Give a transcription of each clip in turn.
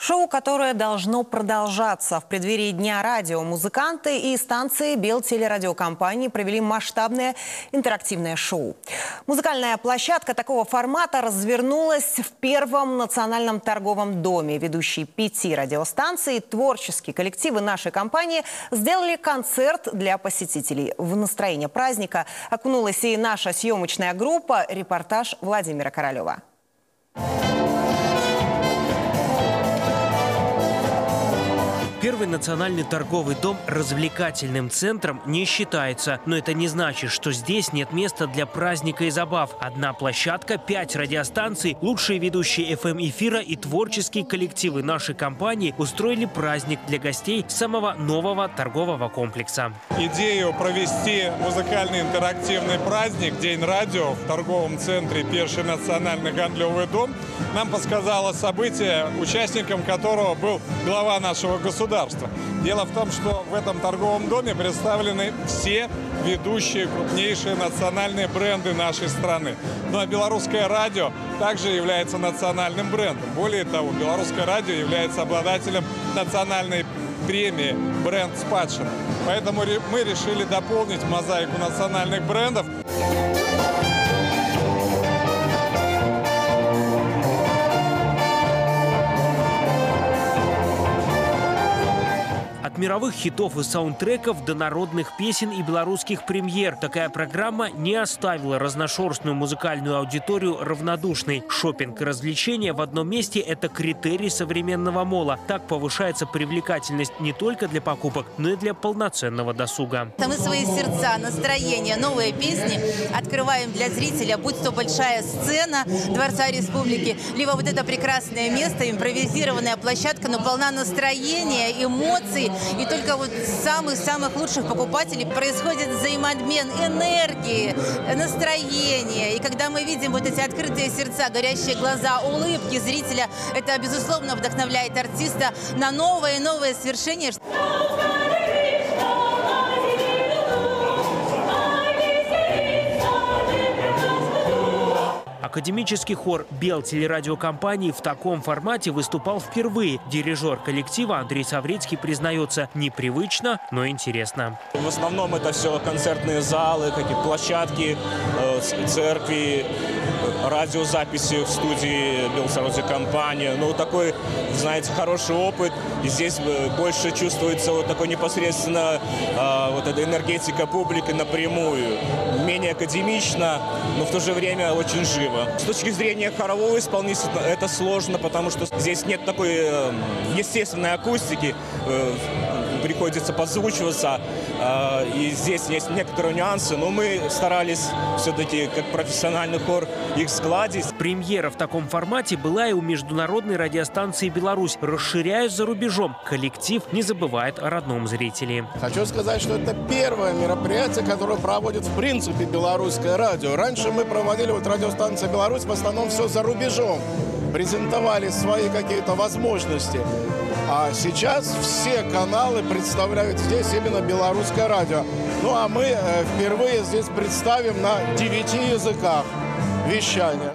Шоу, которое должно продолжаться. В преддверии Дня радио музыканты и станции Белтелерадиокомпании провели масштабное интерактивное шоу. Музыкальная площадка такого формата развернулась в первом национальном торговом доме. Ведущие пяти радиостанций творческие коллективы нашей компании сделали концерт для посетителей. В настроение праздника окунулась и наша съемочная группа. Репортаж Владимира Королева. Первый национальный торговый дом развлекательным центром не считается. Но это не значит, что здесь нет места для праздника и забав. Одна площадка, пять радиостанций, лучшие ведущие FM-эфира и творческие коллективы нашей компании устроили праздник для гостей самого нового торгового комплекса. Идею провести музыкальный интерактивный праздник «День радио» в торговом центре «Первый национальный гандлевый дом» нам подсказало событие, участником которого был глава нашего государства государства. Дело в том, что в этом торговом доме представлены все ведущие крупнейшие национальные бренды нашей страны. Ну а белорусское радио также является национальным брендом. Более того, белорусское радио является обладателем национальной премии «Бренд Спадшина». Поэтому мы решили дополнить мозаику национальных брендов. Мировых хитов и саундтреков до народных песен и белорусских премьер. Такая программа не оставила разношерстную музыкальную аудиторию равнодушной. Шопинг и развлечения в одном месте – это критерий современного мола. Так повышается привлекательность не только для покупок, но и для полноценного досуга. Мы свои сердца, настроение, новые песни открываем для зрителя, будь то большая сцена Дворца Республики, либо вот это прекрасное место, импровизированная площадка, но полна настроения, эмоций и только вот самых-самых лучших покупателей происходит взаимообмен энергии, настроения. И когда мы видим вот эти открытые сердца, горящие глаза, улыбки зрителя, это, безусловно, вдохновляет артиста на новое и новое свершение. Академический хор Бел телерадиокомпании в таком формате выступал впервые. Дирижер коллектива Андрей Саврицкий признается, непривычно, но интересно. В основном это все концертные залы, какие-то площадки, э, церкви, радиозаписи в студии Белсорозе компания. Ну, такой, знаете, хороший опыт. И здесь э, больше чувствуется вот такой непосредственно э, вот эта энергетика публики напрямую. Менее академично, но в то же время очень живо. С точки зрения хорового исполнителя это сложно, потому что здесь нет такой э, естественной акустики. Э, приходится подзвучиваться. А, и здесь есть некоторые нюансы, но мы старались все-таки, как профессиональный хор, их сгладить. Премьера в таком формате была и у международной радиостанции «Беларусь». Расширяясь за рубежом, коллектив не забывает о родном зрителе. Хочу сказать, что это первое мероприятие, которое проводит в принципе белорусское радио. Раньше мы проводили вот радиостанция «Беларусь» в основном все за рубежом. Презентовали свои какие-то возможности. А сейчас все каналы представляют здесь именно белорусское радио. Ну а мы э, впервые здесь представим на девяти языках вещания.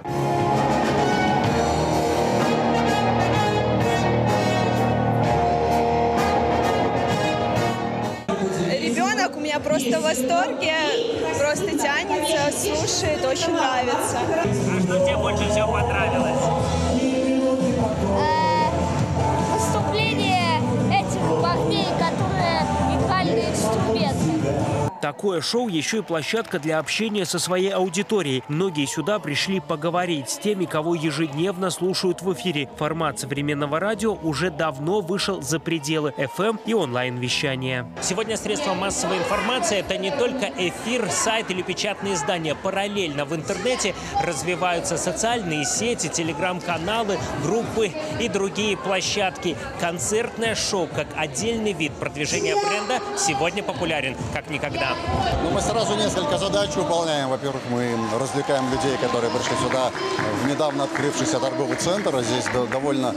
Ребенок у меня просто в восторге, просто тянется, слушает, очень нравится. А что тебе больше всего понравилось? Такое шоу еще и площадка для общения со своей аудиторией. Многие сюда пришли поговорить с теми, кого ежедневно слушают в эфире. Формат современного радио уже давно вышел за пределы FM и онлайн-вещания. Сегодня средства массовой информации – это не только эфир, сайт или печатные издания. Параллельно в интернете развиваются социальные сети, телеграм-каналы, группы и другие площадки. Концертное шоу как отдельный вид продвижения бренда сегодня популярен как никогда. Ну, мы сразу несколько задач выполняем. Во-первых, мы развлекаем людей, которые пришли сюда в недавно открывшийся торговый центр. Здесь до- довольно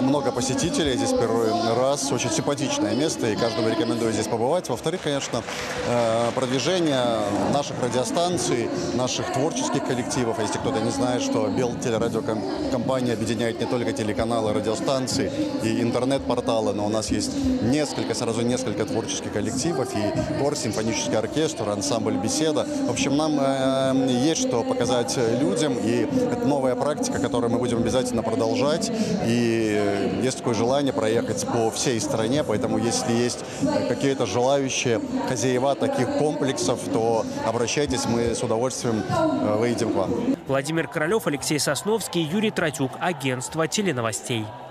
много посетителей. Здесь первый раз. Очень симпатичное место, и каждому рекомендую здесь побывать. Во-вторых, конечно, э, продвижение наших радиостанций, наших творческих коллективов. А Если кто-то не знает, что Бел телерадиокомпания объединяет не только телеканалы, радиостанции и интернет-порталы, но у нас есть несколько, сразу несколько творческих коллективов, и хор, симфонический оркестр, ансамбль «Беседа». В общем, нам э, есть что показать людям, и это новая практика, которую мы будем обязательно продолжать. И э, есть такое желание проехать по всей стране, поэтому если есть какие-то желающие хозяева таких комплексов, то обращайтесь, мы с удовольствием э, выйдем к вам. Владимир Королев, Алексей Сосновский, Юрий Тратюк. Агентство теленовостей.